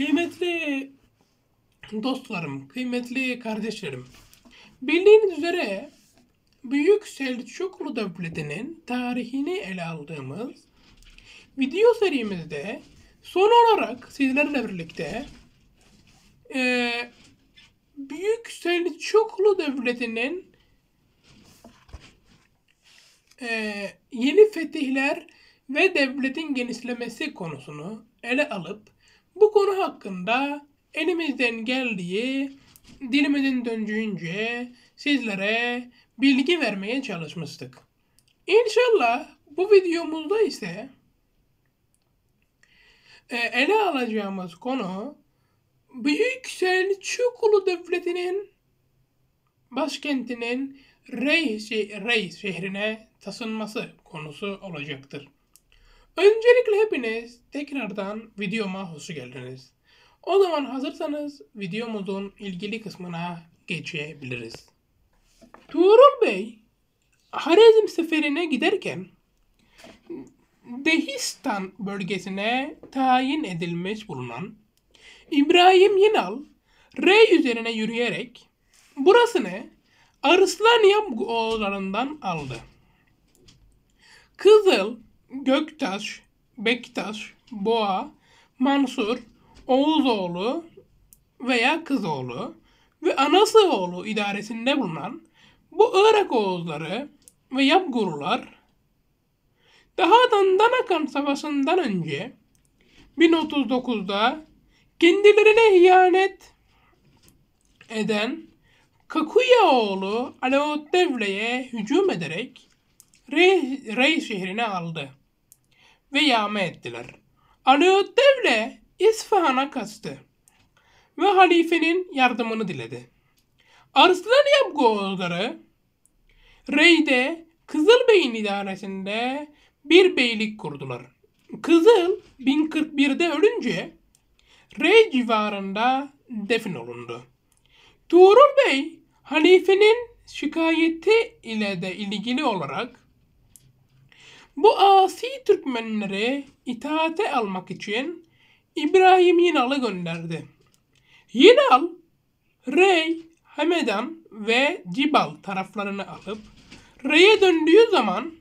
Kıymetli dostlarım, kıymetli kardeşlerim. Bildiğiniz üzere Büyük Selçuklu Devleti'nin tarihini ele aldığımız video serimizde son olarak sizlerle birlikte eee, Büyük Selçuklu Devleti'nin eee, yeni fetihler ve devletin genişlemesi konusunu ele alıp bu konu hakkında elimizden geldiği dilimizin döndüğünce sizlere bilgi vermeye çalışmıştık. İnşallah bu videomuzda ise e, ele alacağımız konu Büyük Selçuklu Devleti'nin başkentinin Rey, Rey şehrine taşınması konusu olacaktır. Öncelikle hepiniz tekrardan videoma hoş geldiniz. O zaman hazırsanız videomuzun ilgili kısmına geçebiliriz. Tuğrul Bey, Harezm seferine giderken Dehistan bölgesine tayin edilmiş bulunan İbrahim Yinal, Rey üzerine yürüyerek burasını Arslaniyam oğullarından aldı. Kızıl, Göktaş, Bektaş, Boğa, Mansur, Oğuzoğlu veya Kızoğlu ve anası oğlu idaresinde bulunan bu Irak Oğuzları ve Yapgurular daha Dandanakan Savaşı'ndan önce 1039'da kendilerine ihanet eden Kakuya oğlu Alaaddevle'ye hücum ederek Rey, Rey şehrini aldı ve yağma ettiler. Alaaddevle İsfahan'a kaçtı ve halifenin yardımını diledi. Arslan Yapgoğulları Rey'de Kızıl Bey'in idaresinde bir beylik kurdular. Kızıl 1041'de ölünce Rey civarında defin olundu. Tuğrul Bey halifenin şikayeti ile de ilgili olarak bu asi Türkmenleri itaate almak için İbrahim Yinal'ı gönderdi. Yinal, Rey, Hamedan ve Cibal taraflarını alıp Rey'e döndüğü zaman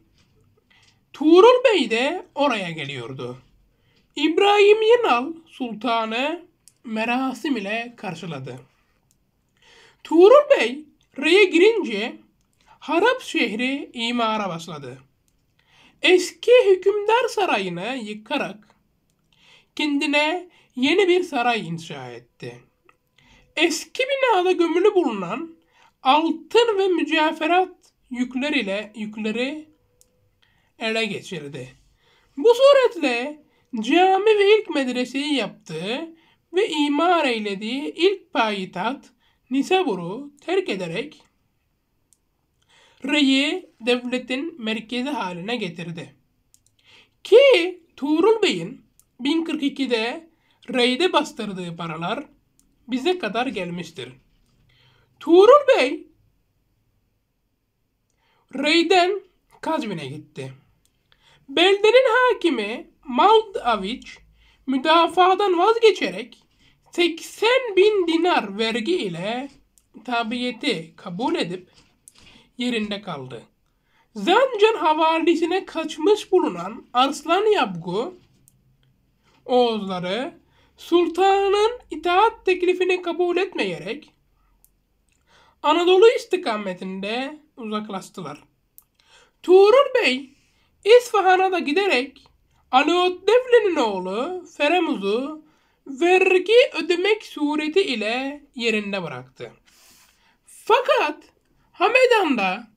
Tuğrul Bey de oraya geliyordu. İbrahim Yinal sultanı merasim ile karşıladı. Tuğrul Bey Rey'e girince Harap şehri imara başladı. Eski hükümdar sarayını yıkarak kendine yeni bir saray inşa etti. Eski binada gömülü bulunan altın ve mücevherat yükler ile yükleri ele geçirdi. Bu suretle cami ve ilk medreseyi yaptığı ve imar eylediği ilk payitaht Nisabur'u terk ederek Rey'i devletin merkezi haline getirdi. Ki Tuğrul Bey'in 1042'de Rey'de bastırdığı paralar bize kadar gelmiştir. Tuğrul Bey Rey'den Kazvin'e gitti. Beldenin hakimi Aviç müdafadan vazgeçerek 80 bin dinar vergi ile tabiyeti kabul edip yerinde kaldı. Zancan havalisine kaçmış bulunan Arslan Yabgu Oğuzları sultanın itaat teklifini kabul etmeyerek Anadolu istikametinde uzaklaştılar. Tuğrul Bey İsfahan'a da giderek Alaaddevle'nin oğlu Feremuz'u vergi ödemek sureti ile yerinde bıraktı. Fakat Hamedan'da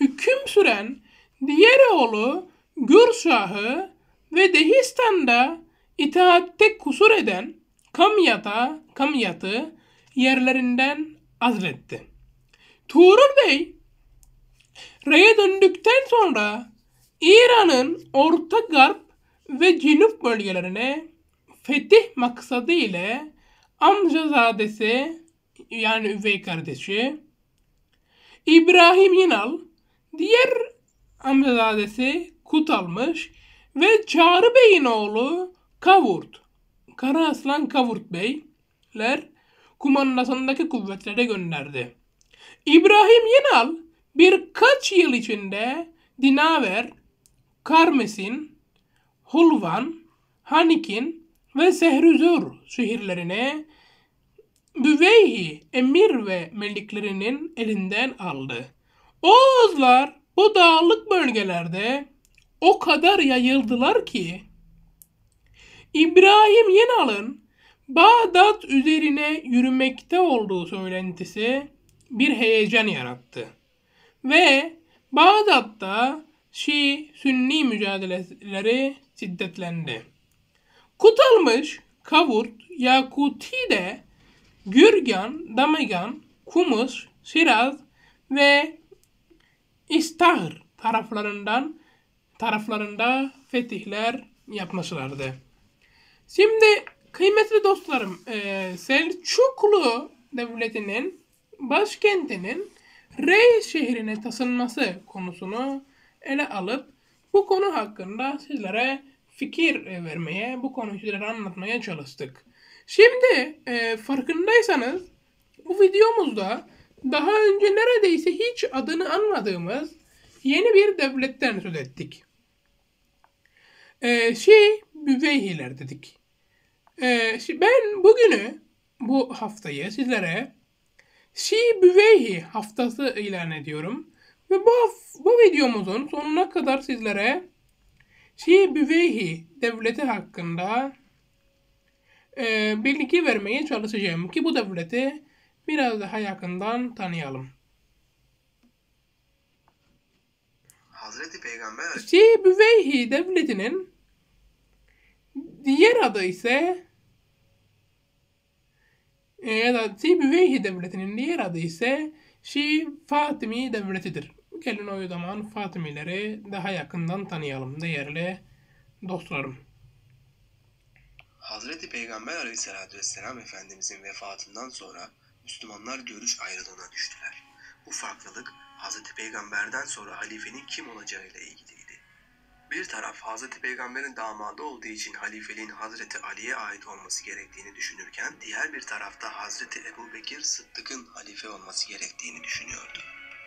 hüküm süren diğer oğlu Gürşah'ı ve Dehistan'da itaatte kusur eden Kamyat'a, Kamyat'ı yerlerinden azletti. Tuğrul Bey Rey'e döndükten sonra İran'ın Orta Garp ve Cinup bölgelerine fetih maksadı ile amcazadesi yani üvey kardeşi İbrahim Yinal diğer amcazadesi Kut almış ve Çağrı Bey'in oğlu Kavurt, Kara Aslan Kavurt Beyler kumandasındaki kuvvetlere gönderdi. İbrahim Yenal birkaç yıl içinde Dinaver, Karmesin, Hulvan, Hanikin ve Sehrüzür şehirlerine Büveyhi emir ve meliklerinin elinden aldı. Oğuzlar bu dağlık bölgelerde o kadar yayıldılar ki İbrahim Yenal'ın Bağdat üzerine yürümekte olduğu söylentisi bir heyecan yarattı. Ve Bağdat'ta Şii-Sünni mücadeleleri şiddetlendi. Kutalmış, Kavurt, Yakuti de Gürgan, Damegan, Kumus, Şiraz ve İstahır taraflarından taraflarında fetihler yapmışlardı. Şimdi kıymetli dostlarım e, Selçuklu Devleti'nin başkentinin Rey şehrine taşınması konusunu ele alıp bu konu hakkında sizlere fikir vermeye, bu konuyu sizlere anlatmaya çalıştık. Şimdi e, farkındaysanız bu videomuzda daha önce neredeyse hiç adını anmadığımız yeni bir devletten söz ettik. E, şey Büveyhiler dedik. E, ben bugünü bu haftayı sizlere Şi Büveyhi haftası ilan ediyorum. Ve bu, bu videomuzun sonuna kadar sizlere Şi Büveyhi devleti hakkında e, bilgi vermeye çalışacağım ki bu devleti biraz daha yakından tanıyalım. Hazreti Peygamber Şii Büveyhi devletinin diğer adı ise e, ya da Şii Büveyhi devletinin diğer adı ise Şii Fatimi devletidir. Gelin o zaman Fatimileri daha yakından tanıyalım değerli dostlarım. Hazreti Peygamber Aleyhisselatü Vesselam Efendimizin vefatından sonra Müslümanlar görüş ayrılığına düştüler. Bu farklılık Hazreti Peygamber'den sonra halifenin kim olacağıyla ilgiliydi. Bir taraf Hazreti Peygamber'in damadı olduğu için halifeliğin Hazreti Ali'ye ait olması gerektiğini düşünürken diğer bir tarafta Hazreti Ebu Bekir Sıddık'ın halife olması gerektiğini düşünüyordu.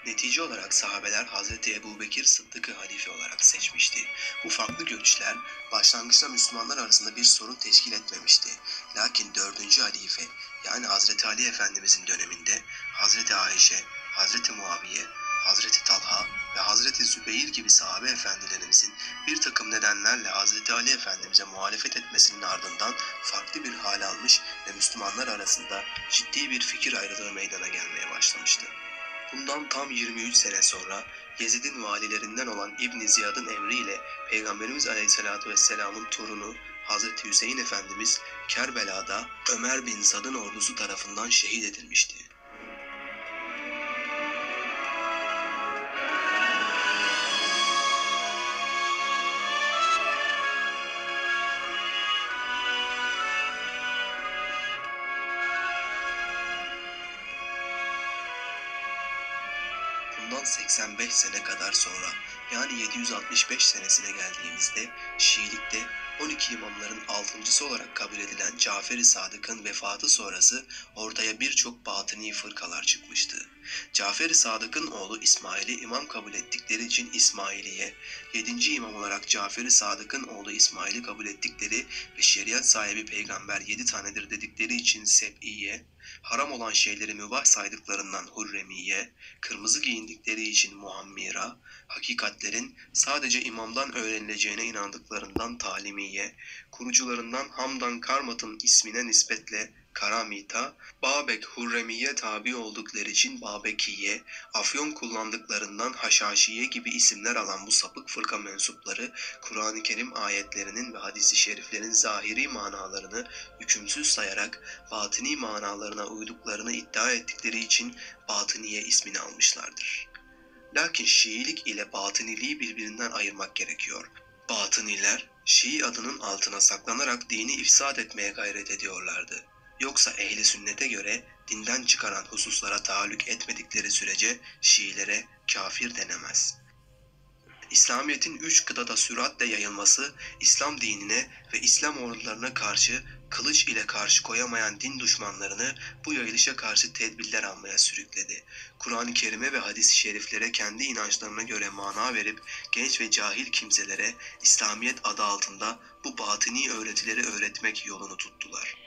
Netice olarak sahabeler Hazreti Ebu Bekir Sıddık'ı halife olarak seçmişti. Bu farklı görüşler başlangıçta Müslümanlar arasında bir sorun teşkil etmemişti. Lakin dördüncü halife yani Hazreti Ali Efendimizin döneminde Hazreti Ayşe, Hazreti Muaviye, Hazreti Talha ve Hazreti Zübeyir gibi sahabe efendilerimizin bir takım nedenlerle Hazreti Ali Efendimiz'e muhalefet etmesinin ardından farklı bir hal almış ve Müslümanlar arasında ciddi bir fikir ayrılığı meydana gelmeye başlamıştı. Bundan tam 23 sene sonra Yezid'in valilerinden olan İbn Ziyad'ın emriyle Peygamberimiz Aleyhisselatü Vesselam'ın torunu Hazreti Hüseyin Efendimiz Kerbela'da Ömer bin Zad'ın ordusu tarafından şehit edilmişti. Bundan 85 sene kadar sonra yani 765 senesine geldiğimizde Şiilikte 12 imamların altıncısı olarak kabul edilen Cafer-i Sadık'ın vefatı sonrası ortaya birçok batıni fırkalar çıkmıştı. Cafer-i Sadık'ın oğlu İsmail'i imam kabul ettikleri için İsmailiye, 7. imam olarak Cafer-i Sadık'ın oğlu İsmail'i kabul ettikleri ve şeriat sahibi peygamber 7 tanedir dedikleri için Seb'iye, haram olan şeyleri mübah saydıklarından Hurremiye, kırmızı giyindikleri için Muhammira, hakikatlerin sadece imamdan öğrenileceğine inandıklarından Talimiye, kurucularından Hamdan Karmat'ın ismine nispetle Karamita, Babek Hurremiye tabi oldukları için Babekiye, Afyon kullandıklarından Haşhaşiye gibi isimler alan bu sapık fırka mensupları, Kur'an-ı Kerim ayetlerinin ve hadisi şeriflerin zahiri manalarını hükümsüz sayarak batini manalarına uyduklarını iddia ettikleri için Batıniye ismini almışlardır. Lakin Şiilik ile Batıniliği birbirinden ayırmak gerekiyor. Batıniler, Şii adının altına saklanarak dini ifsad etmeye gayret ediyorlardı. Yoksa ehli sünnete göre dinden çıkaran hususlara taallük etmedikleri sürece Şiilere kafir denemez. İslamiyet'in üç kıtada süratle yayılması, İslam dinine ve İslam ordularına karşı kılıç ile karşı koyamayan din düşmanlarını bu yayılışa karşı tedbirler almaya sürükledi. Kur'an-ı Kerim'e ve hadis-i şeriflere kendi inançlarına göre mana verip genç ve cahil kimselere İslamiyet adı altında bu batini öğretileri öğretmek yolunu tuttular.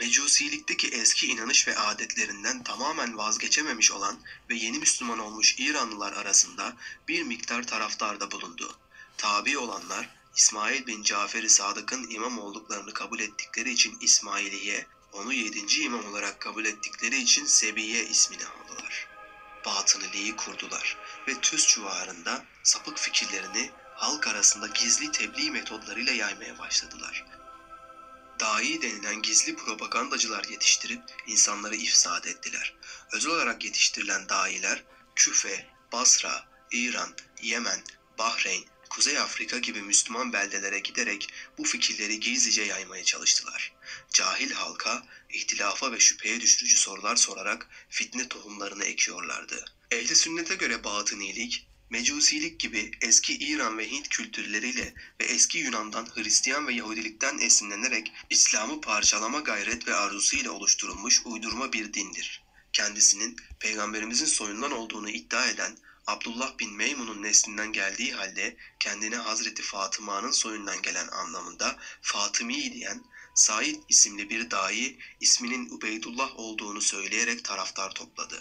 Mecusilikteki eski inanış ve adetlerinden tamamen vazgeçememiş olan ve yeni Müslüman olmuş İranlılar arasında bir miktar taraftarda bulundu. Tabi olanlar İsmail bin Cafer-i Sadık'ın imam olduklarını kabul ettikleri için İsmailiye, onu yedinci imam olarak kabul ettikleri için Sebiye ismini aldılar. Batıniliği kurdular ve Tüz civarında sapık fikirlerini halk arasında gizli tebliğ metodlarıyla yaymaya başladılar. Dahi denilen gizli propagandacılar yetiştirip insanları ifsad ettiler. Özel olarak yetiştirilen dahiler Küfe, Basra, İran, Yemen, Bahreyn, Kuzey Afrika gibi Müslüman beldelere giderek bu fikirleri gizlice yaymaya çalıştılar. Cahil halka ihtilafa ve şüpheye düşürücü sorular sorarak fitne tohumlarını ekiyorlardı. Ehli sünnete göre batınilik, Mecusilik gibi eski İran ve Hint kültürleriyle ve eski Yunan'dan Hristiyan ve Yahudilikten esinlenerek İslam'ı parçalama gayret ve arzusu ile oluşturulmuş uydurma bir dindir. Kendisinin peygamberimizin soyundan olduğunu iddia eden Abdullah bin Meymun'un neslinden geldiği halde kendine Hazreti Fatıma'nın soyundan gelen anlamında Fatımi diyen Said isimli bir dahi isminin Ubeydullah olduğunu söyleyerek taraftar topladı.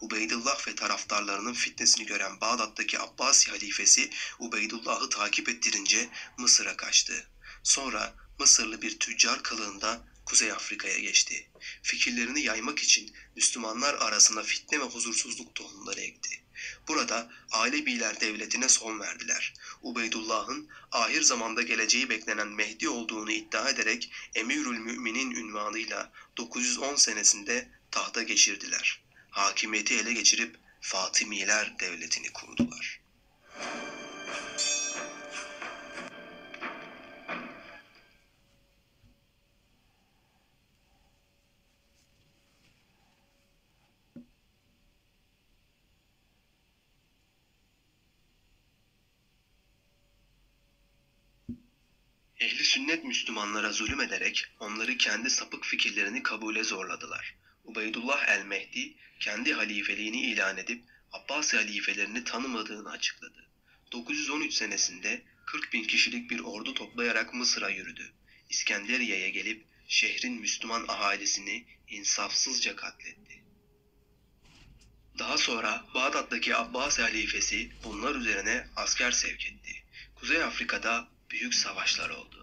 Ubeydullah ve taraftarlarının fitnesini gören Bağdat'taki Abbasi halifesi Ubeydullah'ı takip ettirince Mısır'a kaçtı. Sonra Mısırlı bir tüccar kılığında Kuzey Afrika'ya geçti. Fikirlerini yaymak için Müslümanlar arasında fitne ve huzursuzluk tohumları ekti. Burada Aleviler devletine son verdiler. Ubeydullah'ın ahir zamanda geleceği beklenen Mehdi olduğunu iddia ederek Emirül Müminin ünvanıyla 910 senesinde tahta geçirdiler. Hakimiyeti ele geçirip Fatimiler devletini kurdular. Sünnet Müslümanlara zulüm ederek onları kendi sapık fikirlerini kabule zorladılar. Ubeydullah el-Mehdi kendi halifeliğini ilan edip Abbasi halifelerini tanımadığını açıkladı. 913 senesinde 40 bin kişilik bir ordu toplayarak Mısır'a yürüdü. İskenderiye'ye gelip şehrin Müslüman ahalisini insafsızca katletti. Daha sonra Bağdat'taki Abbasi halifesi bunlar üzerine asker sevk etti. Kuzey Afrika'da büyük savaşlar oldu.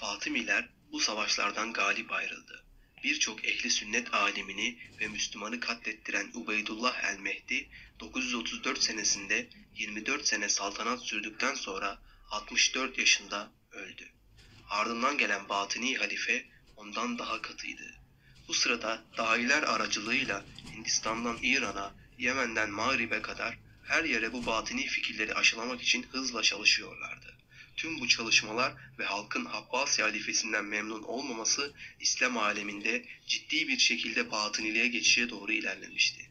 Fatımiler bu savaşlardan galip ayrıldı. Birçok ehli sünnet alimini ve Müslümanı katlettiren Ubeydullah el-Mehdi 934 senesinde 24 sene saltanat sürdükten sonra 64 yaşında öldü. Ardından gelen Batıni halife ondan daha katıydı. Bu sırada dahiler aracılığıyla Hindistan'dan İran'a, Yemen'den Mağrib'e kadar her yere bu batini fikirleri aşılamak için hızla çalışıyorlardı. Tüm bu çalışmalar ve halkın Abbasi halifesinden memnun olmaması İslam aleminde ciddi bir şekilde batıniliğe geçişe doğru ilerlemişti.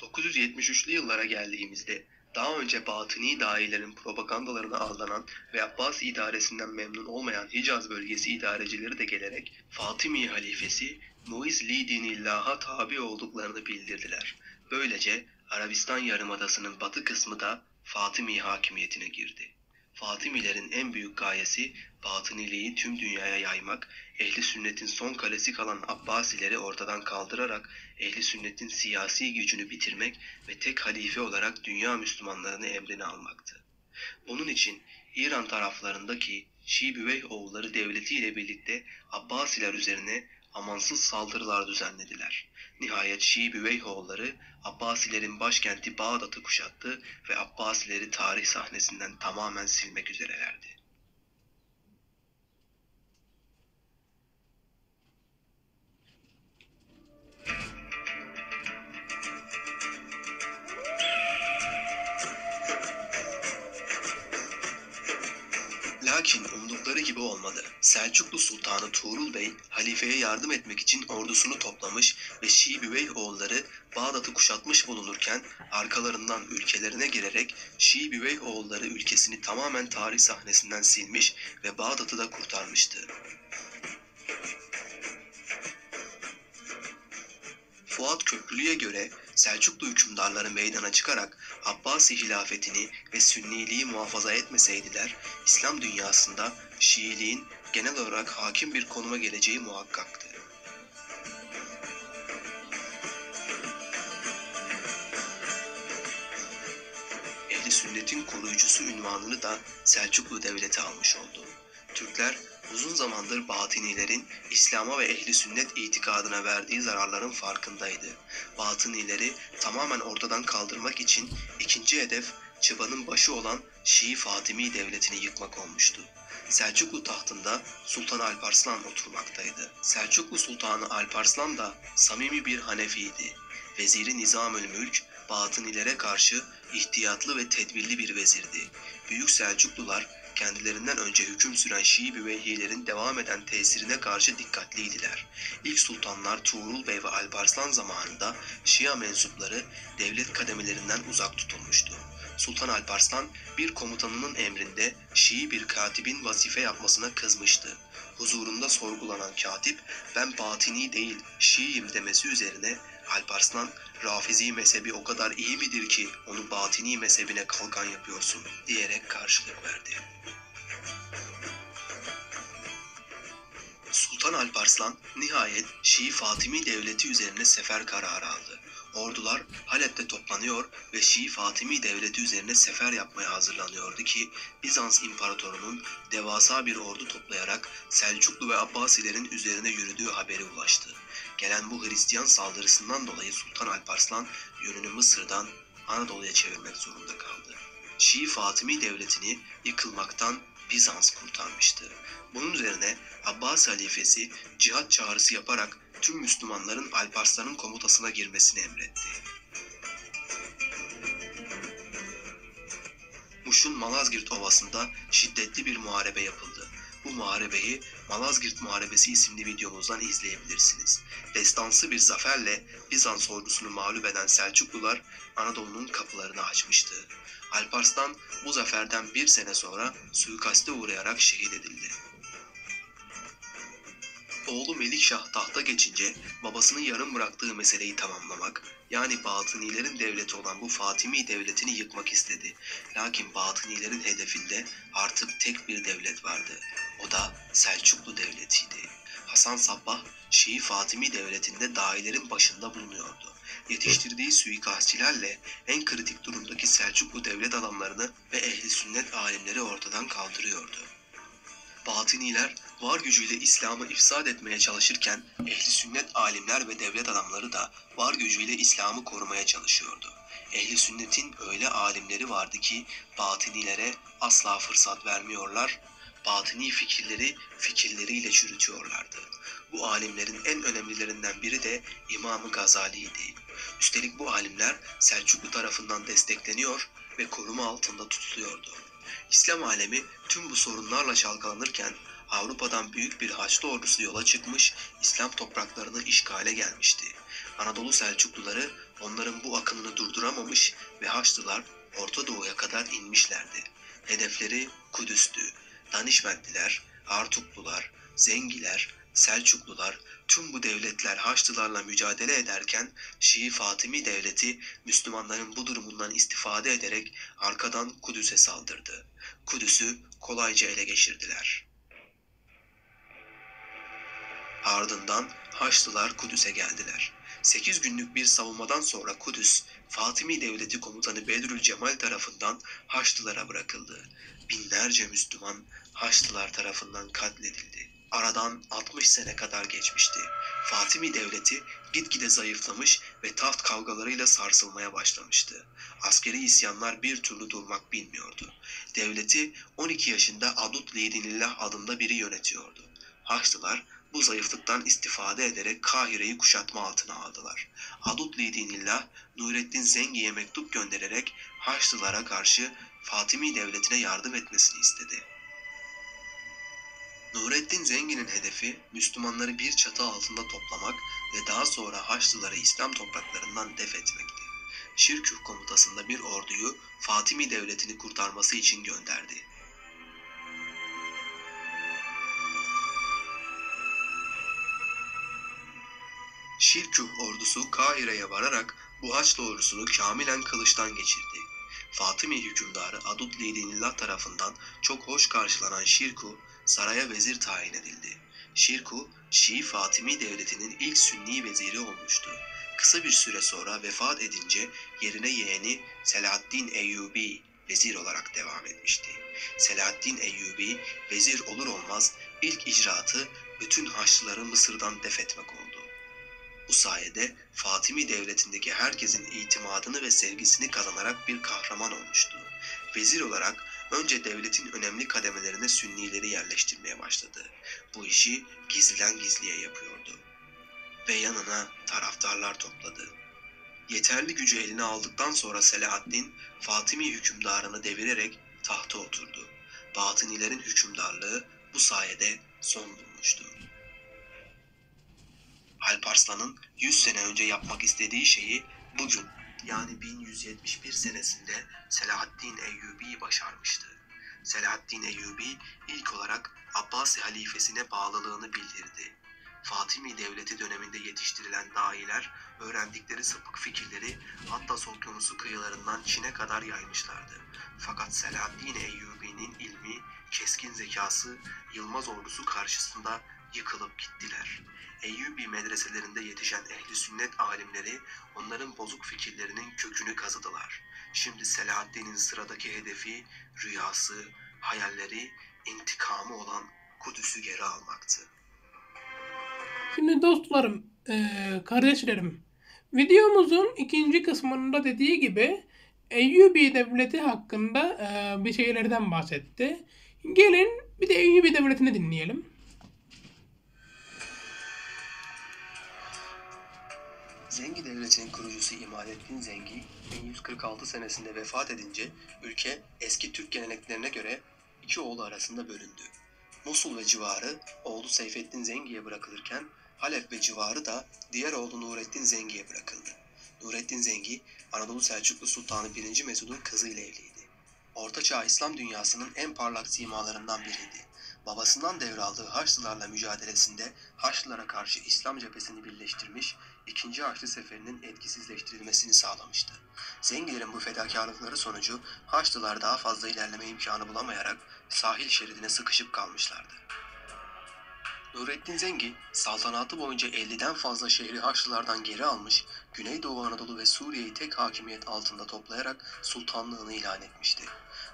973'lü yıllara geldiğimizde daha önce batıni dahilerin propagandalarına aldanan ve Abbas idaresinden memnun olmayan Hicaz bölgesi idarecileri de gelerek Fatimi halifesi Muiz li dinillah'a tabi olduklarını bildirdiler. Böylece Arabistan yarımadasının batı kısmı da Fatimi hakimiyetine girdi. Fatimilerin en büyük gayesi batıniliği tüm dünyaya yaymak, ehli sünnetin son kalesi kalan Abbasileri ortadan kaldırarak ehli sünnetin siyasi gücünü bitirmek ve tek halife olarak dünya Müslümanlarını emrine almaktı. Bunun için İran taraflarındaki Şii Büveyh oğulları devleti ile birlikte Abbasiler üzerine amansız saldırılar düzenlediler. Nihayet Şii Büveyhoğulları Abbasilerin başkenti Bağdat'ı kuşattı ve Abbasileri tarih sahnesinden tamamen silmek üzerelerdi. Lakin umdukları gibi olmadı. Selçuklu Sultanı Tuğrul Bey halifeye yardım etmek için ordusunu toplamış ve Şii Büveyh oğulları Bağdat'ı kuşatmış bulunurken arkalarından ülkelerine girerek Şii Büveyh oğulları ülkesini tamamen tarih sahnesinden silmiş ve Bağdat'ı da kurtarmıştı. Fuat Köprülü'ye göre Selçuklu hükümdarları meydana çıkarak Abbasi hilafetini ve Sünniliği muhafaza etmeseydiler, İslam dünyasında Şiiliğin genel olarak hakim bir konuma geleceği muhakkaktı. Ehli sünnetin koruyucusu ünvanını da Selçuklu Devleti almış oldu. Türkler uzun zamandır batınilerin İslam'a ve ehli sünnet itikadına verdiği zararların farkındaydı. Batınileri tamamen ortadan kaldırmak için ikinci hedef çıbanın başı olan Şii Fatimi devletini yıkmak olmuştu. Selçuklu tahtında Sultan Alparslan oturmaktaydı. Selçuklu Sultanı Alparslan da samimi bir Hanefiydi. Veziri Nizamül Mülk, Batınilere karşı ihtiyatlı ve tedbirli bir vezirdi. Büyük Selçuklular kendilerinden önce hüküm süren Şii Büveyhilerin devam eden tesirine karşı dikkatliydiler. İlk sultanlar Tuğrul Bey ve Alparslan zamanında Şia mensupları devlet kademelerinden uzak tutulmuştu. Sultan Alparslan bir komutanının emrinde Şii bir katibin vazife yapmasına kızmıştı. Huzurunda sorgulanan katip ben batini değil Şiiyim demesi üzerine Alparslan Rafizi mezhebi o kadar iyi midir ki onu batini mezhebine kalkan yapıyorsun diyerek karşılık verdi. Sultan Alparslan nihayet Şii Fatimi devleti üzerine sefer kararı aldı. Ordular Halep'te toplanıyor ve Şii Fatimi devleti üzerine sefer yapmaya hazırlanıyordu ki Bizans imparatorunun devasa bir ordu toplayarak Selçuklu ve Abbasilerin üzerine yürüdüğü haberi ulaştı. Gelen bu Hristiyan saldırısından dolayı Sultan Alparslan yönünü Mısır'dan Anadolu'ya çevirmek zorunda kaldı. Şii Fatimi devletini yıkılmaktan Bizans kurtarmıştı. Bunun üzerine Abbas halifesi cihat çağrısı yaparak tüm Müslümanların Alparslan'ın komutasına girmesini emretti. Muş'un Malazgirt Ovası'nda şiddetli bir muharebe yapıldı. Bu muharebeyi Malazgirt Muharebesi isimli videomuzdan izleyebilirsiniz. Destansı bir zaferle Bizans ordusunu mağlup eden Selçuklular Anadolu'nun kapılarını açmıştı. Alparslan bu zaferden bir sene sonra suikaste uğrayarak şehit edildi. Oğlu Melikşah tahta geçince babasının yarım bıraktığı meseleyi tamamlamak, yani Batınilerin devleti olan bu Fatimi devletini yıkmak istedi. Lakin Batınilerin hedefinde artık tek bir devlet vardı. O da Selçuklu devletiydi. Hasan Sabbah, Şii Fatimi devletinde dahilerin başında bulunuyordu. Yetiştirdiği suikastçilerle en kritik durumdaki Selçuklu devlet adamlarını ve ehli sünnet alimleri ortadan kaldırıyordu. Batıniler var gücüyle İslam'ı ifsad etmeye çalışırken ehli sünnet alimler ve devlet adamları da var gücüyle İslam'ı korumaya çalışıyordu. Ehli sünnetin öyle alimleri vardı ki batınilere asla fırsat vermiyorlar, batini fikirleri fikirleriyle çürütüyorlardı. Bu alimlerin en önemlilerinden biri de İmam-ı Gazali'ydi. Üstelik bu alimler Selçuklu tarafından destekleniyor ve koruma altında tutuluyordu. İslam alemi tüm bu sorunlarla çalkalanırken Avrupa'dan büyük bir Haçlı ordusu yola çıkmış, İslam topraklarını işgale gelmişti. Anadolu Selçukluları onların bu akınını durduramamış ve Haçlılar Orta Doğu'ya kadar inmişlerdi. Hedefleri Kudüs'tü. Danişmentliler, Artuklular, Zengiler, Selçuklular tüm bu devletler Haçlılarla mücadele ederken Şii Fatimi devleti Müslümanların bu durumundan istifade ederek arkadan Kudüs'e saldırdı. Kudüs'ü kolayca ele geçirdiler. Ardından Haçlılar Kudüs'e geldiler. 8 günlük bir savunmadan sonra Kudüs, Fatimi Devleti Komutanı Bedrül Cemal tarafından Haçlılara bırakıldı. Binlerce Müslüman Haçlılar tarafından katledildi. Aradan 60 sene kadar geçmişti. Fatimi Devleti gitgide zayıflamış ve taht kavgalarıyla sarsılmaya başlamıştı. Askeri isyanlar bir türlü durmak bilmiyordu. Devleti 12 yaşında Adut Lidinillah adında biri yönetiyordu. Haçlılar bu zayıflıktan istifade ederek Kahire'yi kuşatma altına aldılar. Adut Lidinillah, Nurettin Zengi'ye mektup göndererek Haçlılara karşı Fatimi devletine yardım etmesini istedi. Nurettin Zengin'in hedefi Müslümanları bir çatı altında toplamak ve daha sonra Haçlıları İslam topraklarından def etmekti. Şirkuh komutasında bir orduyu Fatimi devletini kurtarması için gönderdi. Şirkuh ordusu Kahire'ye vararak bu Haçlı ordusunu kamilen kılıçtan geçirdi. Fatimi hükümdarı Adud Lidinillah tarafından çok hoş karşılanan Şirkuh saraya vezir tayin edildi. Şirkuh, Şii Fatimi devletinin ilk sünni veziri olmuştu. Kısa bir süre sonra vefat edince yerine yeğeni Selahaddin Eyyubi vezir olarak devam etmişti. Selahaddin Eyyubi vezir olur olmaz ilk icraatı bütün Haçlıları Mısır'dan def etmek oldu. Bu sayede Fatimi devletindeki herkesin itimadını ve sevgisini kazanarak bir kahraman olmuştu. Vezir olarak önce devletin önemli kademelerine sünnileri yerleştirmeye başladı. Bu işi gizliden gizliye yapıyordu. Ve yanına taraftarlar topladı. Yeterli gücü eline aldıktan sonra Selahaddin, Fatimi hükümdarını devirerek tahta oturdu. Batınilerin hükümdarlığı bu sayede son bulmuştu. Alparslan'ın 100 sene önce yapmak istediği şeyi bugün yani 1171 senesinde Selahaddin Eyyubi başarmıştı. Selahaddin Eyyubi ilk olarak Abbasi halifesine bağlılığını bildirdi. Fatimi devleti döneminde yetiştirilen dahiler öğrendikleri sapık fikirleri Atlas Okyanusu kıyılarından Çin'e kadar yaymışlardı. Fakat Selahaddin Eyyubi'nin ilmi, keskin zekası Yılmaz ordusu karşısında yıkılıp gittiler. Eyyubi medreselerinde yetişen ehli sünnet alimleri onların bozuk fikirlerinin kökünü kazıdılar. Şimdi Selahaddin'in sıradaki hedefi, rüyası, hayalleri, intikamı olan Kudüs'ü geri almaktı. Şimdi dostlarım, eee, kardeşlerim, videomuzun ikinci kısmında dediği gibi Eyyubi Devleti hakkında eee, bir şeylerden bahsetti. Gelin bir de Eyyubi Devleti'ni dinleyelim. Zengi Devleti'nin kurucusu İmalettin Zengi 1146 senesinde vefat edince ülke eski Türk geleneklerine göre iki oğlu arasında bölündü. Musul ve civarı oğlu Seyfettin Zengi'ye bırakılırken Halep ve civarı da diğer oğlu Nurettin Zengi'ye bırakıldı. Nurettin Zengi Anadolu Selçuklu Sultanı 1. Mesud'un kızıyla evliydi. Ortaçağ İslam dünyasının en parlak simalarından biriydi. Babasından devraldığı Haçlılarla mücadelesinde Haçlılara karşı İslam cephesini birleştirmiş, ikinci Haçlı Seferi'nin etkisizleştirilmesini sağlamıştı. Zengilerin bu fedakarlıkları sonucu Haçlılar daha fazla ilerleme imkanı bulamayarak sahil şeridine sıkışıp kalmışlardı. Nurettin Zengi, saltanatı boyunca 50'den fazla şehri Haçlılardan geri almış, Güneydoğu Anadolu ve Suriye'yi tek hakimiyet altında toplayarak sultanlığını ilan etmişti.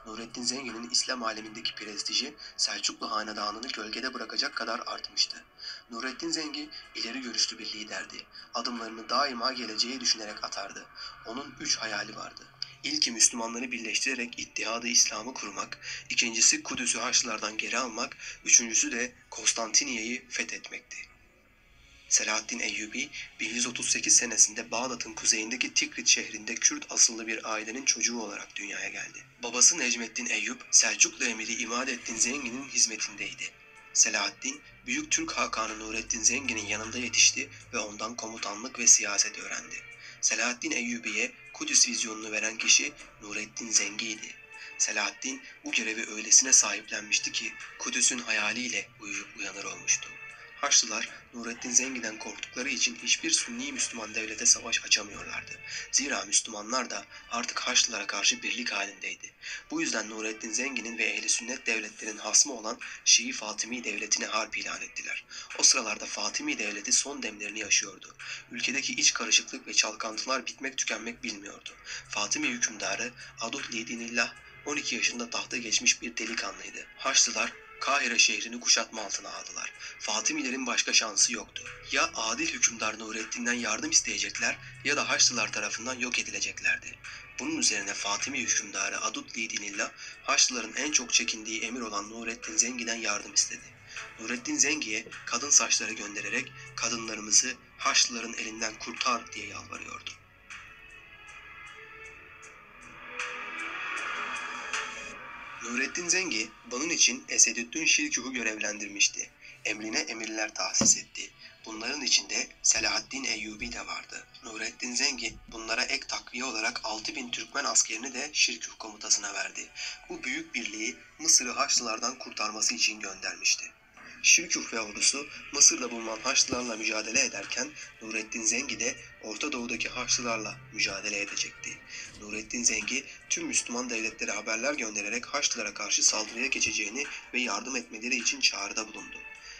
Nurettin Zengi'nin İslam alemindeki prestiji Selçuklu Hanedanı'nı gölgede bırakacak kadar artmıştı. Nurettin Zengi ileri görüşlü bir liderdi. Adımlarını daima geleceğe düşünerek atardı. Onun üç hayali vardı. İlki Müslümanları birleştirerek İttihadı İslam'ı kurmak, ikincisi Kudüs'ü Haçlılardan geri almak, üçüncüsü de Konstantiniyye'yi fethetmekti. Selahaddin Eyyubi 1138 senesinde Bağdat'ın kuzeyindeki Tikrit şehrinde Kürt asıllı bir ailenin çocuğu olarak dünyaya geldi. Babası Necmettin Eyyub, Selçuklu emiri İmadettin Zengin'in hizmetindeydi. Selahaddin, Büyük Türk Hakanı Nurettin Zengin'in yanında yetişti ve ondan komutanlık ve siyaset öğrendi. Selahaddin Eyyubi'ye Kudüs vizyonunu veren kişi Nurettin Zengi'ydi. Selahaddin bu görevi öylesine sahiplenmişti ki Kudüs'ün hayaliyle uyuyup uyanır olmuştu. Haçlılar Nurettin Zengin'den korktukları için hiçbir Sünni Müslüman devlete savaş açamıyorlardı. Zira Müslümanlar da artık Haçlılara karşı birlik halindeydi. Bu yüzden Nurettin Zengin'in ve ehli sünnet devletlerin hasmı olan Şii Fatimi devletine harp ilan ettiler. O sıralarda Fatimi devleti son demlerini yaşıyordu. Ülkedeki iç karışıklık ve çalkantılar bitmek tükenmek bilmiyordu. Fatimi hükümdarı Adut Lidinillah 12 yaşında tahta geçmiş bir delikanlıydı. Haçlılar Kahire şehrini kuşatma altına aldılar. Fatimilerin başka şansı yoktu. Ya adil hükümdar Nurettin'den yardım isteyecekler ya da Haçlılar tarafından yok edileceklerdi. Bunun üzerine Fatimi hükümdarı Adut Lidinillah Haçlıların en çok çekindiği emir olan Nurettin Zengi'den yardım istedi. Nurettin Zengi'ye kadın saçları göndererek kadınlarımızı Haçlıların elinden kurtar diye yalvarıyordu. Nurettin Zengi bunun için Esedüddin Şirkuh'u görevlendirmişti. Emrine emirler tahsis etti. Bunların içinde Selahaddin Eyyubi de vardı. Nurettin Zengi bunlara ek takviye olarak 6000 Türkmen askerini de Şirkuh komutasına verdi. Bu büyük birliği Mısır'ı Haçlılardan kurtarması için göndermişti. Şirkuh ve ordusu Mısır'da bulunan Haçlılarla mücadele ederken Nurettin Zengi de Orta Doğu'daki Haçlılarla mücadele edecekti. Nurettin Zengi tüm Müslüman devletlere haberler göndererek Haçlılara karşı saldırıya geçeceğini ve yardım etmeleri için çağrıda bulundu.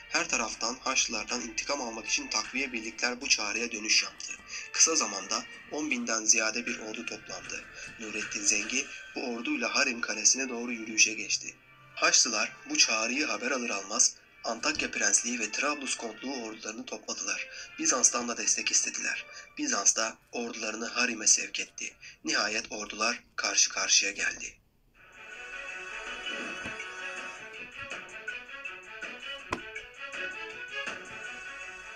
Her taraftan Haçlılardan intikam almak için takviye birlikler bu çağrıya dönüş yaptı. Kısa zamanda 10 binden ziyade bir ordu toplandı. Nurettin Zengi bu orduyla Harim Kalesi'ne doğru yürüyüşe geçti. Haçlılar bu çağrıyı haber alır almaz Antakya Prensliği ve Trablus Kontluğu ordularını topladılar. Bizans'tan da destek istediler. Bizans da ordularını Harim'e sevk etti. Nihayet ordular karşı karşıya geldi.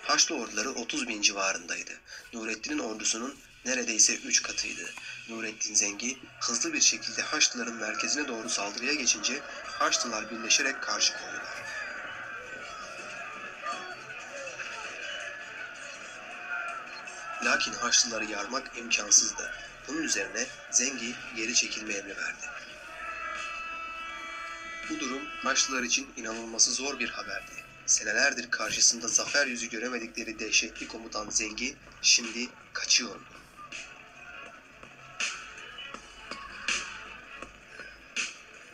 Haçlı orduları 30 bin civarındaydı. Nurettin'in ordusunun neredeyse 3 katıydı. Nurettin Zengi hızlı bir şekilde Haçlıların merkezine doğru saldırıya geçince Haçlılar birleşerek karşı koydular. Lakin Haçlıları yarmak imkansızdı. Bunun üzerine Zengi geri çekilme emri verdi. Bu durum Haçlılar için inanılması zor bir haberdi. Senelerdir karşısında zafer yüzü göremedikleri dehşetli komutan Zengi şimdi kaçıyordu.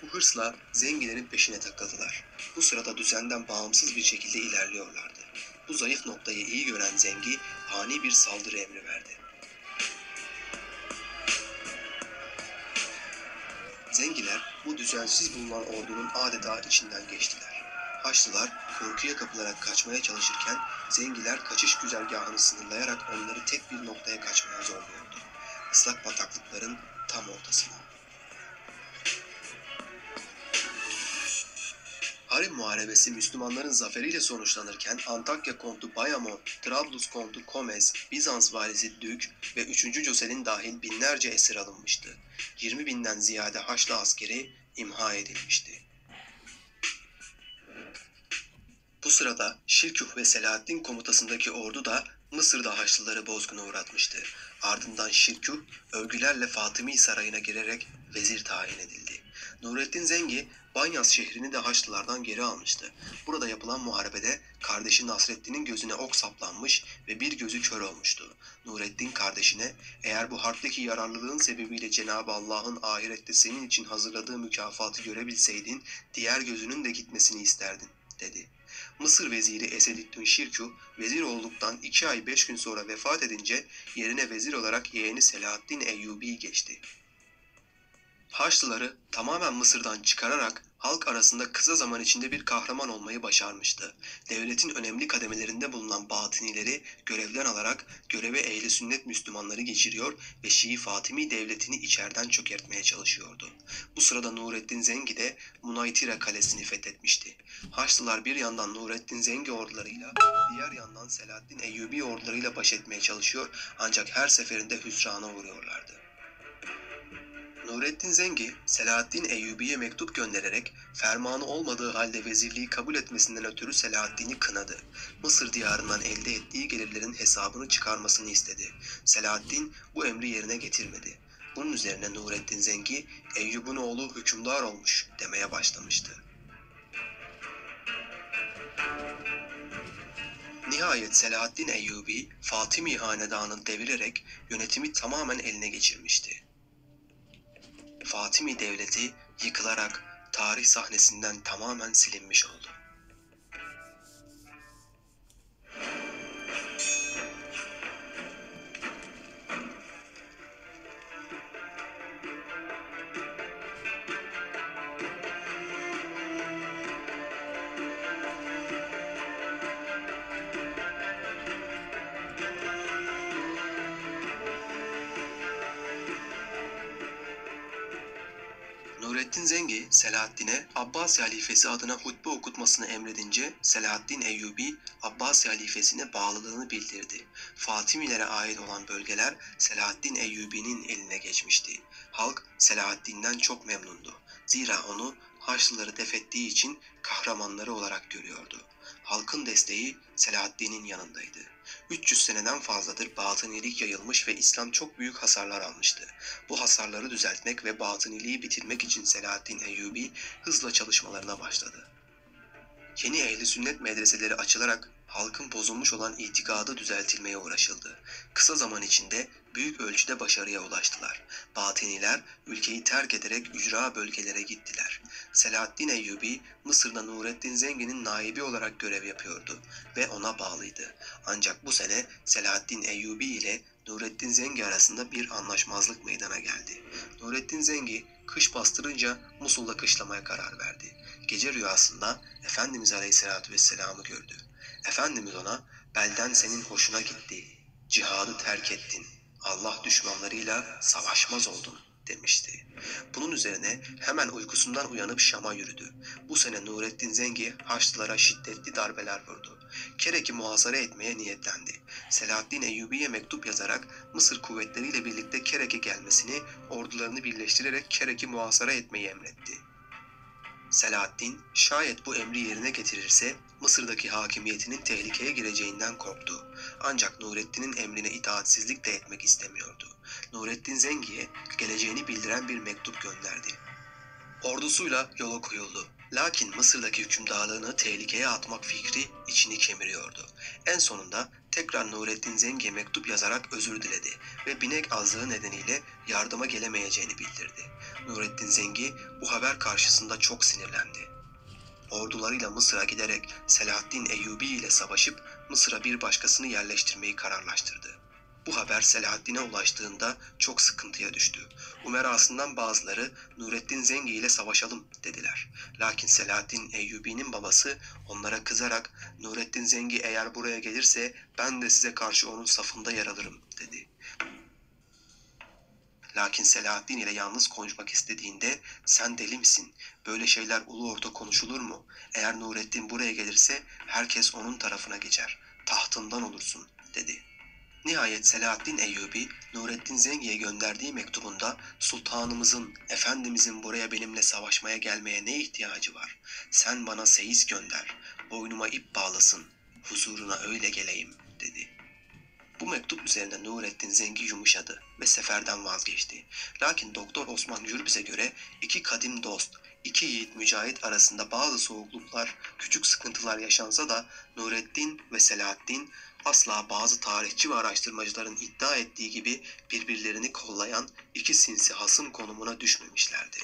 Bu hırsla Zengilerin peşine takıldılar. Bu sırada düzenden bağımsız bir şekilde ilerliyorlardı. Bu zayıf noktayı iyi gören Zengi ani bir saldırı emri verdi. Zengiler bu düzensiz bulunan ordunun adeta içinden geçtiler. Haçlılar korkuya kapılarak kaçmaya çalışırken Zengiler kaçış güzergahını sınırlayarak onları tek bir noktaya kaçmaya zorluyordu. Islak bataklıkların tam ortasına. Harim Muharebesi Müslümanların zaferiyle sonuçlanırken Antakya kontu Bayamo, Trablus kontu Komes, Bizans valisi Dük ve 3. Cosel'in dahil binlerce esir alınmıştı. 20 binden ziyade Haçlı askeri imha edilmişti. Bu sırada Şirkuh ve Selahaddin komutasındaki ordu da Mısır'da Haçlıları bozguna uğratmıştı. Ardından Şirkuh övgülerle Fatımi Sarayı'na girerek vezir tayin edildi. Nurettin Zengi Banyas şehrini de Haçlılardan geri almıştı. Burada yapılan muharebede kardeşi Nasreddin'in gözüne ok saplanmış ve bir gözü kör olmuştu. Nurettin kardeşine eğer bu harpteki yararlılığın sebebiyle Cenab-ı Allah'ın ahirette senin için hazırladığı mükafatı görebilseydin diğer gözünün de gitmesini isterdin dedi. Mısır veziri Esedüddin Şirkuh vezir olduktan iki ay beş gün sonra vefat edince yerine vezir olarak yeğeni Selahaddin Eyyubi geçti. Haçlıları tamamen Mısır'dan çıkararak halk arasında kısa zaman içinde bir kahraman olmayı başarmıştı. Devletin önemli kademelerinde bulunan batinileri görevden alarak göreve ehli sünnet Müslümanları geçiriyor ve Şii Fatimi devletini içeriden çökertmeye çalışıyordu. Bu sırada Nurettin Zengi de Munaytira kalesini fethetmişti. Haçlılar bir yandan Nurettin Zengi ordularıyla, diğer yandan Selahaddin Eyyubi ordularıyla baş etmeye çalışıyor ancak her seferinde hüsrana uğruyorlardı. Nurettin Zengi, Selahaddin Eyyubi'ye mektup göndererek fermanı olmadığı halde vezirliği kabul etmesinden ötürü Selahaddin'i kınadı. Mısır diyarından elde ettiği gelirlerin hesabını çıkarmasını istedi. Selahaddin bu emri yerine getirmedi. Bunun üzerine Nurettin Zengi, Eyyub'un oğlu hükümdar olmuş demeye başlamıştı. Nihayet Selahaddin Eyyubi, Fatimi Hanedanı'nı devirerek yönetimi tamamen eline geçirmişti. Fatimi Devleti yıkılarak tarih sahnesinden tamamen silinmiş oldu. Selahaddin'e Abbasi halifesi adına hutbe okutmasını emredince Selahaddin Eyyubi, Abbasi halifesine bağlılığını bildirdi. Fatimilere ait olan bölgeler Selahaddin Eyyubi'nin eline geçmişti. Halk Selahaddin'den çok memnundu. Zira onu Haçlıları defettiği için kahramanları olarak görüyordu. Halkın desteği Selahaddin'in yanındaydı. 300 seneden fazladır batınilik yayılmış ve İslam çok büyük hasarlar almıştı. Bu hasarları düzeltmek ve batıniliği bitirmek için Selahaddin Eyyubi hızla çalışmalarına başladı. Yeni ehli sünnet medreseleri açılarak halkın bozulmuş olan itikadı düzeltilmeye uğraşıldı. Kısa zaman içinde büyük ölçüde başarıya ulaştılar. Batiniler ülkeyi terk ederek ücra bölgelere gittiler. Selahaddin Eyyubi Mısır'da Nurettin Zengin'in naibi olarak görev yapıyordu ve ona bağlıydı. Ancak bu sene Selahaddin Eyyubi ile Nurettin Zengi arasında bir anlaşmazlık meydana geldi. Nurettin Zengi kış bastırınca Musul'da kışlamaya karar verdi. Gece rüyasında Efendimiz Aleyhisselatü Vesselam'ı gördü. Efendimiz ona belden senin hoşuna gitti, cihadı terk ettin, Allah düşmanlarıyla savaşmaz oldun demişti. Bunun üzerine hemen uykusundan uyanıp Şam'a yürüdü. Bu sene Nurettin Zengi Haçlılara şiddetli darbeler vurdu. Kerek'i muhasara etmeye niyetlendi. Selahaddin Eyyubi'ye mektup yazarak Mısır kuvvetleriyle birlikte Kerek'e gelmesini, ordularını birleştirerek Kerek'i muhasara etmeyi emretti. Selahaddin şayet bu emri yerine getirirse Mısır'daki hakimiyetinin tehlikeye gireceğinden korktu. Ancak Nurettin'in emrine itaatsizlik de etmek istemiyordu. Nurettin Zengi'ye geleceğini bildiren bir mektup gönderdi. Ordusuyla yola koyuldu. Lakin Mısır'daki hükümdarlığını tehlikeye atmak fikri içini kemiriyordu. En sonunda tekrar Nurettin Zengi'ye mektup yazarak özür diledi ve binek azlığı nedeniyle yardıma gelemeyeceğini bildirdi. Nurettin Zengi bu haber karşısında çok sinirlendi. Ordularıyla Mısır'a giderek Selahaddin Eyyubi ile savaşıp Mısır'a bir başkasını yerleştirmeyi kararlaştırdı. Bu haber Selahaddin'e ulaştığında çok sıkıntıya düştü. Umerasından bazıları Nurettin Zengi ile savaşalım dediler. Lakin Selahaddin Eyyubi'nin babası onlara kızarak Nurettin Zengi eğer buraya gelirse ben de size karşı onun safında yer alırım dedi. Lakin Selahaddin ile yalnız konuşmak istediğinde sen deli misin? Böyle şeyler ulu orta konuşulur mu? Eğer Nurettin buraya gelirse herkes onun tarafına geçer. Tahtından olursun dedi. Nihayet Selahaddin Eyyubi, Nurettin Zengi'ye gönderdiği mektubunda Sultanımızın, Efendimizin buraya benimle savaşmaya gelmeye ne ihtiyacı var? Sen bana seyis gönder, boynuma ip bağlasın, huzuruna öyle geleyim dedi. Bu mektup üzerine Nurettin Zengi yumuşadı ve seferden vazgeçti. Lakin Doktor Osman Gürbüz'e göre iki kadim dost, iki yiğit mücahit arasında bazı soğukluklar, küçük sıkıntılar yaşansa da Nurettin ve Selahaddin asla bazı tarihçi ve araştırmacıların iddia ettiği gibi birbirlerini kollayan iki sinsi hasım konumuna düşmemişlerdi.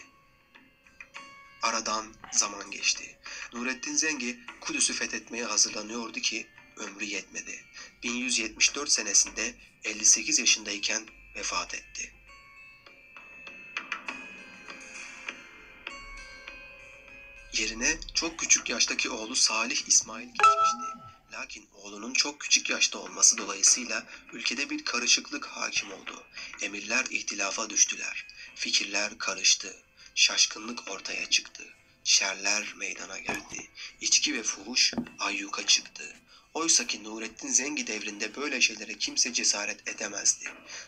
Aradan zaman geçti. Nurettin Zengi Kudüs'ü fethetmeye hazırlanıyordu ki ömrü yetmedi. 1174 senesinde 58 yaşındayken vefat etti. Yerine çok küçük yaştaki oğlu Salih İsmail geçmişti. Lakin oğlunun çok küçük yaşta olması dolayısıyla ülkede bir karışıklık hakim oldu. Emirler ihtilafa düştüler. Fikirler karıştı. Şaşkınlık ortaya çıktı. Şerler meydana geldi. İçki ve fuhuş ayyuka çıktı. Oysa ki Nurettin Zengi devrinde böyle şeylere kimse cesaret edemezdi.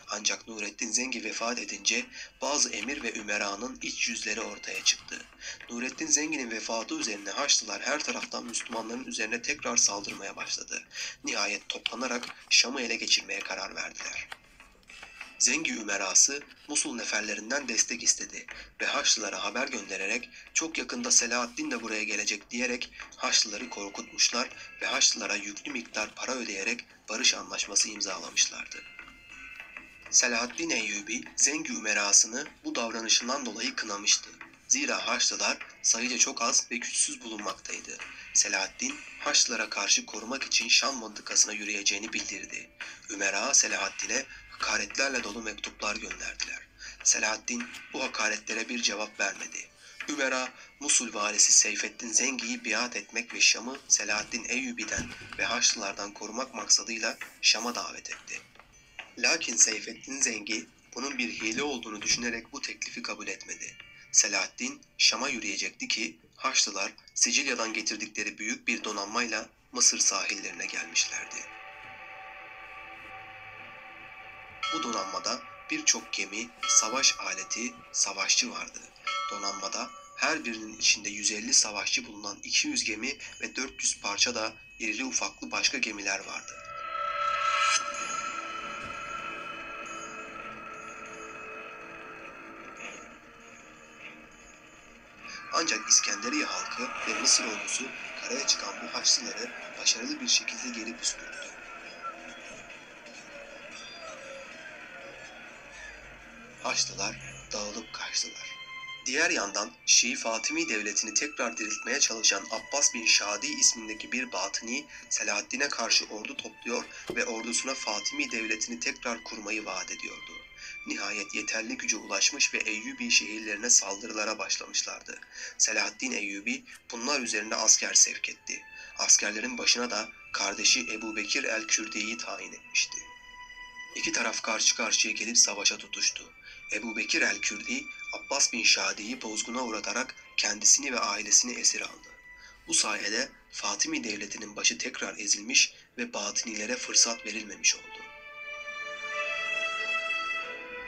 Ancak Nurettin Zengi vefat edince bazı emir ve ümeranın iç yüzleri ortaya çıktı. Nurettin Zengi'nin vefatı üzerine Haçlılar her taraftan Müslümanların üzerine tekrar saldırmaya başladı. Nihayet toplanarak Şam'ı ele geçirmeye karar verdiler. Zengi Ümerası Musul neferlerinden destek istedi ve Haçlılara haber göndererek çok yakında Selahaddin de buraya gelecek diyerek Haçlıları korkutmuşlar ve Haçlılara yüklü miktar para ödeyerek barış anlaşması imzalamışlardı. Selahaddin Eyyubi Zengi Ümerasını bu davranışından dolayı kınamıştı. Zira Haçlılar sayıca çok az ve güçsüz bulunmaktaydı. Selahaddin Haçlılara karşı korumak için Şam mıntıkasına yürüyeceğini bildirdi. Ümera Selahaddin'e hakaretlerle dolu mektuplar gönderdiler. Selahaddin bu hakaretlere bir cevap vermedi. Ümera, Musul valisi Seyfettin Zengi'yi biat etmek ve Şam'ı Selahaddin Eyyubi'den ve Haçlılardan korumak maksadıyla Şam'a davet etti. Lakin Seyfettin Zengi bunun bir hile olduğunu düşünerek bu teklifi kabul etmedi. Selahaddin Şam'a yürüyecekti ki Haçlılar Sicilya'dan getirdikleri büyük bir donanmayla Mısır sahillerine gelmişlerdi. Bu donanmada birçok gemi, savaş aleti, savaşçı vardı. Donanmada her birinin içinde 150 savaşçı bulunan 200 gemi ve 400 parça da irili ufaklı başka gemiler vardı. Ancak İskenderiye halkı ve Mısır ordusu karaya çıkan bu Haçlıları başarılı bir şekilde geri püskürttü. Haçlılar dağılıp kaçtılar. Diğer yandan Şii Fatimi devletini tekrar diriltmeye çalışan Abbas bin Şadi ismindeki bir batıni Selahaddin'e karşı ordu topluyor ve ordusuna Fatimi devletini tekrar kurmayı vaat ediyordu. Nihayet yeterli güce ulaşmış ve Eyyubi şehirlerine saldırılara başlamışlardı. Selahaddin Eyyubi bunlar üzerine asker sevk etti. Askerlerin başına da kardeşi Ebu Bekir el-Kürdi'yi tayin etmişti. İki taraf karşı karşıya gelip savaşa tutuştu. Ebu Bekir el-Kürdi, Abbas bin Şadi'yi bozguna uğratarak kendisini ve ailesini esir aldı. Bu sayede Fatimi devletinin başı tekrar ezilmiş ve batınilere fırsat verilmemiş oldu.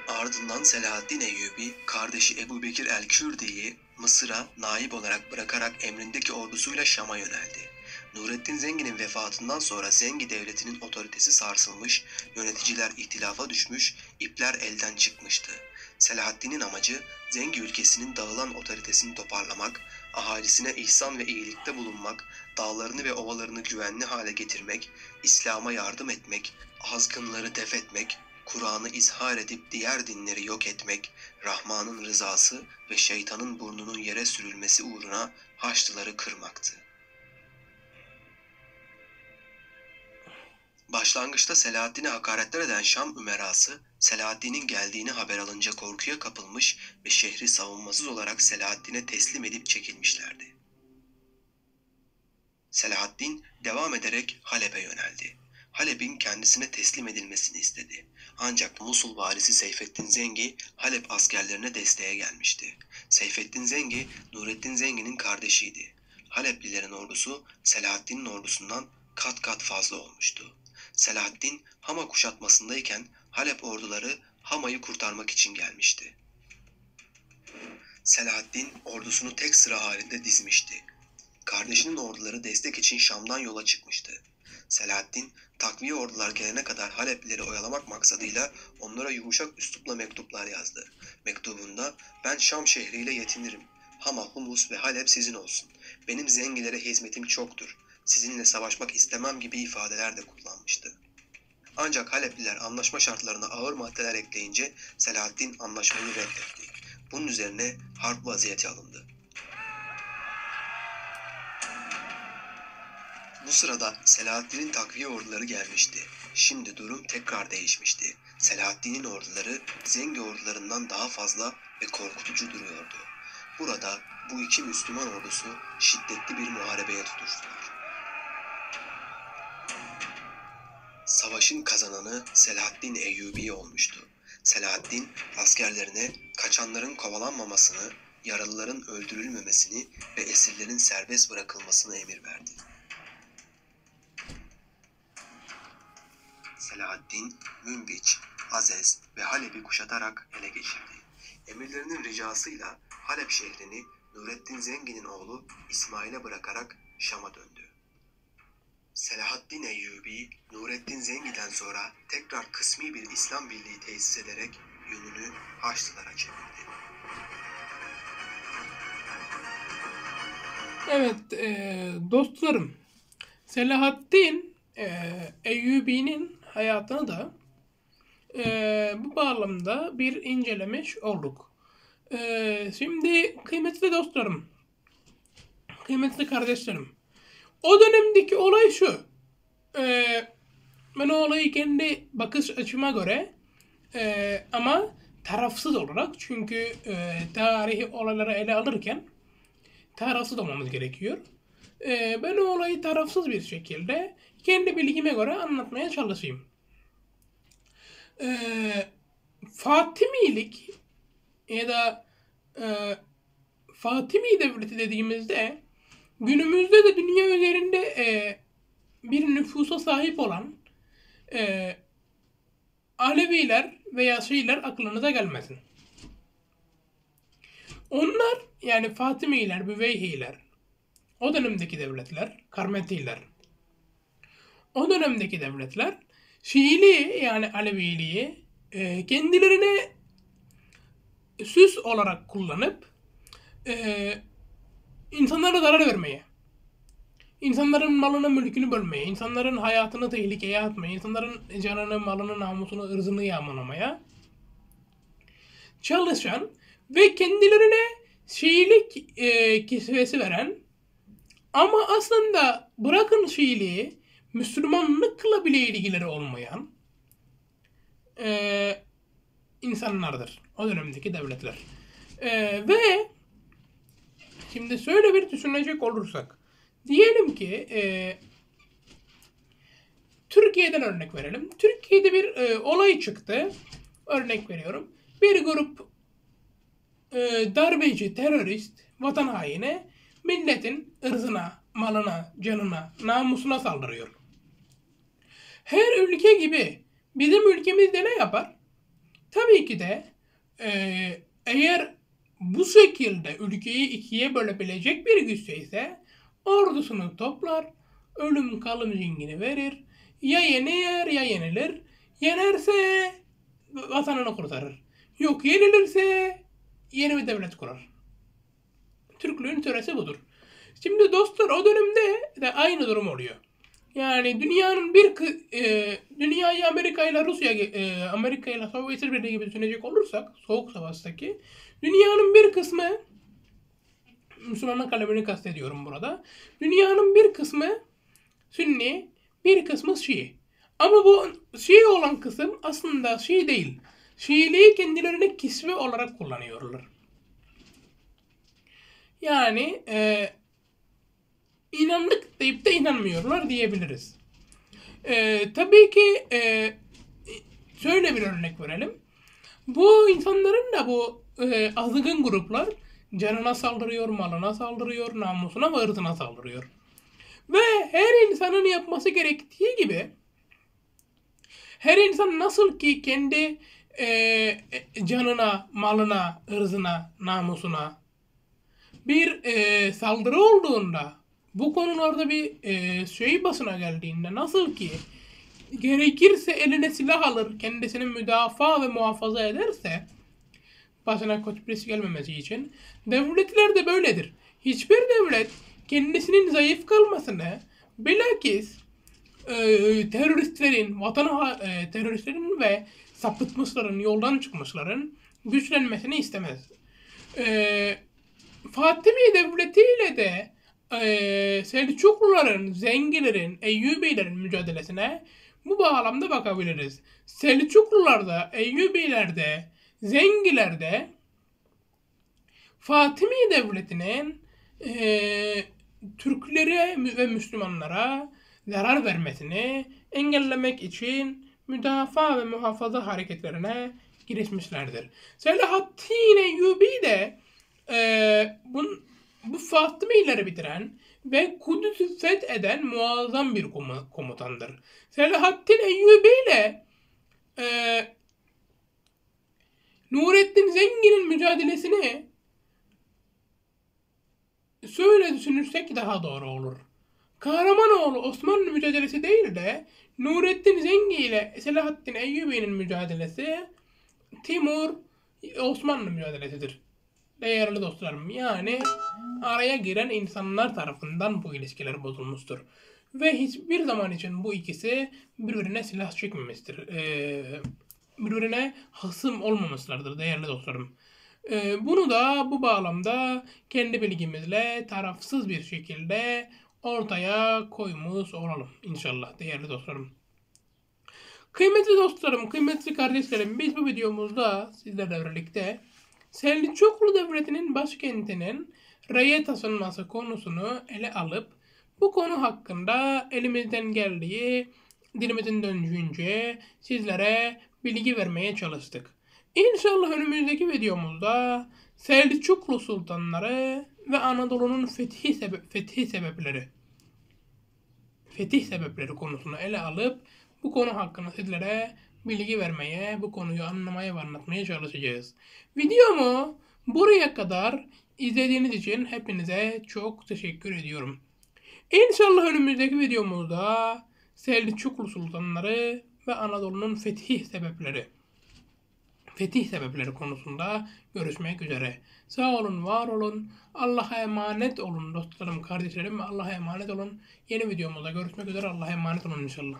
Ardından Selahaddin Eyyubi, kardeşi Ebu Bekir el-Kürdi'yi Mısır'a naip olarak bırakarak emrindeki ordusuyla Şam'a yöneldi. Nurettin Zengi'nin vefatından sonra Zengi devletinin otoritesi sarsılmış, yöneticiler ihtilafa düşmüş, ipler elden çıkmıştı. Selahaddin'in amacı Zengi ülkesinin dağılan otoritesini toparlamak, ahalisine ihsan ve iyilikte bulunmak, dağlarını ve ovalarını güvenli hale getirmek, İslam'a yardım etmek, azgınları def etmek, Kur'an'ı izhar edip diğer dinleri yok etmek, Rahman'ın rızası ve şeytanın burnunun yere sürülmesi uğruna Haçlıları kırmaktı. Başlangıçta Selahaddin'e hakaretler eden Şam ümerası, Selahaddin'in geldiğini haber alınca korkuya kapılmış ve şehri savunmasız olarak Selahaddin'e teslim edip çekilmişlerdi. Selahaddin devam ederek Halep'e yöneldi. Halep'in kendisine teslim edilmesini istedi. Ancak Musul valisi Seyfettin Zengi Halep askerlerine desteğe gelmişti. Seyfettin Zengi, Nurettin Zengi'nin kardeşiydi. Haleplilerin ordusu Selahaddin'in ordusundan kat kat fazla olmuştu. Selahaddin Hama kuşatmasındayken Halep orduları Hama'yı kurtarmak için gelmişti. Selahaddin ordusunu tek sıra halinde dizmişti. Kardeşinin orduları destek için Şam'dan yola çıkmıştı. Selahaddin takviye ordular gelene kadar Haleplileri oyalamak maksadıyla onlara yumuşak üslupla mektuplar yazdı. Mektubunda ben Şam şehriyle yetinirim. Hama, Humus ve Halep sizin olsun. Benim zengilere hizmetim çoktur. Sizinle savaşmak istemem gibi ifadeler de kullanmıştı. Ancak Halepliler anlaşma şartlarına ağır maddeler ekleyince Selahaddin anlaşmayı reddetti. Bunun üzerine harp vaziyeti alındı. Bu sırada Selahaddin'in takviye orduları gelmişti. Şimdi durum tekrar değişmişti. Selahaddin'in orduları Zengi ordularından daha fazla ve korkutucu duruyordu. Burada bu iki Müslüman ordusu şiddetli bir muharebeye tutuştular. Savaşın kazananı Selahaddin Eyyubi olmuştu. Selahaddin askerlerine kaçanların kovalanmamasını, yaralıların öldürülmemesini ve esirlerin serbest bırakılmasını emir verdi. Selahaddin, Münbiç, Azez ve Halep'i kuşatarak ele geçirdi. Emirlerinin ricasıyla Halep şehrini Nurettin Zengin'in oğlu İsmail'e bırakarak Şam'a döndü. Selahaddin Eyyubi, Nurettin Zengi'den sonra tekrar kısmi bir İslam birliği tesis ederek yönünü Haçlılara çevirdi. Evet e, dostlarım Selahaddin e, Eyyubi'nin hayatını da e, bu bağlamda bir incelemiş olduk. E, şimdi kıymetli dostlarım, kıymetli kardeşlerim, o dönemdeki olay şu. E, ben o olayı kendi bakış açıma göre e, ama tarafsız olarak çünkü e, tarihi olayları ele alırken tarafsız olmamız gerekiyor. Ee, ben o olayı tarafsız bir şekilde kendi bilgime göre anlatmaya çalışayım. Ee, Fatimilik ya da e, Fatimi Devleti dediğimizde günümüzde de dünya üzerinde e, bir nüfusa sahip olan e, Aleviler veya Şiiler aklınıza gelmesin. Onlar yani Fatimiler, Büveyhiler, o dönemdeki devletler, Karmetiler, o dönemdeki devletler Şiiliği yani Aleviliği e, kendilerine süs olarak kullanıp e, insanlara zarar vermeye, insanların malını mülkünü bölmeye, insanların hayatını tehlikeye atmaya, insanların canını, malını, namusunu, ırzını yağmalamaya çalışan ve kendilerine Şiilik e, kisvesi veren ama aslında bırakın Şiiliği Müslümanlıkla bile ilgileri olmayan e, insanlardır. O dönemdeki devletler. E, ve şimdi şöyle bir düşünecek olursak diyelim ki e, Türkiye'den örnek verelim. Türkiye'de bir e, olay çıktı. Örnek veriyorum. Bir grup e, darbeci, terörist, vatan haini milletin ırzına, malına, canına, namusuna saldırıyor. Her ülke gibi bizim ülkemizde ne yapar? Tabii ki de e, eğer bu şekilde ülkeyi ikiye bölebilecek bir güçse ise ordusunu toplar, ölüm kalım zingini verir, ya yenir ya yenilir, yenerse vatanını kurtarır. Yok yenilirse yeni bir devlet kurar. Türklüğün töresi budur. Şimdi dostlar o dönemde de aynı durum oluyor. Yani dünyanın bir e, dünyayı Amerika ile Rusya e, Amerika ile Sovyet Birliği gibi düşünecek olursak soğuk savaştaki dünyanın bir kısmı Müslümanlık kalemini kastediyorum burada. Dünyanın bir kısmı Sünni, bir kısmı Şii. Ama bu Şii olan kısım aslında Şii değil. Şiiliği kendilerine kisve olarak kullanıyorlar. Yani e, inandık deyip de inanmıyorlar diyebiliriz. E, tabii ki e, şöyle bir örnek verelim. Bu insanların da bu e, azgın gruplar canına saldırıyor, malına saldırıyor, namusuna ve ırzına saldırıyor. Ve her insanın yapması gerektiği gibi her insan nasıl ki kendi e, canına, malına, ırzına, namusuna bir e, saldırı olduğunda bu konularda bir e, şey basına geldiğinde nasıl ki gerekirse eline silah alır kendisini müdafaa ve muhafaza ederse başına kötü birisi gelmemesi için devletler de böyledir. Hiçbir devlet kendisinin zayıf kalmasını bilakis e, teröristlerin, vatan e, teröristlerin ve sapıtmışların, yoldan çıkmışların güçlenmesini istemez. E, Fatimi devletiyle de e, Selçukluların, Zengilerin, Eyyubilerin mücadelesine bu bağlamda bakabiliriz. Selçuklularda, Eyyubilerde, Zengilerde Fatimi devletinin e, Türklere ve Müslümanlara zarar vermesini engellemek için müdafaa ve muhafaza hareketlerine girişmişlerdir. Selahaddin Eyyubi de e, bun, bu Fatımileri bitiren ve Kudüs'ü fetheden muazzam bir komutandır. Selahaddin Eyyubi ile e, Nurettin Zengin'in mücadelesini şöyle düşünürsek daha doğru olur. Kahramanoğlu Osmanlı mücadelesi değil de Nurettin Zengi ile Selahaddin Eyyubi'nin mücadelesi Timur Osmanlı mücadelesidir. Değerli dostlarım yani araya giren insanlar tarafından bu ilişkiler bozulmuştur. Ve hiçbir zaman için bu ikisi birbirine silah çekmemiştir. Ee, birbirine hasım olmamışlardır değerli dostlarım. Ee, bunu da bu bağlamda kendi bilgimizle tarafsız bir şekilde ortaya koymuş olalım inşallah değerli dostlarım. Kıymetli dostlarım, kıymetli kardeşlerim biz bu videomuzda sizlerle birlikte Selçuklu Devleti'nin başkentinin reye taşınması konusunu ele alıp bu konu hakkında elimizden geldiği dilimizin döndüğünce sizlere bilgi vermeye çalıştık. İnşallah önümüzdeki videomuzda Selçuklu sultanları ve Anadolu'nun fethi, sebe- fethi sebepleri fetih sebepleri konusunu ele alıp bu konu hakkında sizlere bilgi vermeye, bu konuyu anlamaya ve anlatmaya çalışacağız. Videomu buraya kadar izlediğiniz için hepinize çok teşekkür ediyorum. İnşallah önümüzdeki videomuzda Selçuklu sultanları ve Anadolu'nun fetih sebepleri fetih sebepleri konusunda görüşmek üzere. Sağ olun, var olun. Allah'a emanet olun dostlarım, kardeşlerim. Allah'a emanet olun. Yeni videomuzda görüşmek üzere. Allah'a emanet olun inşallah.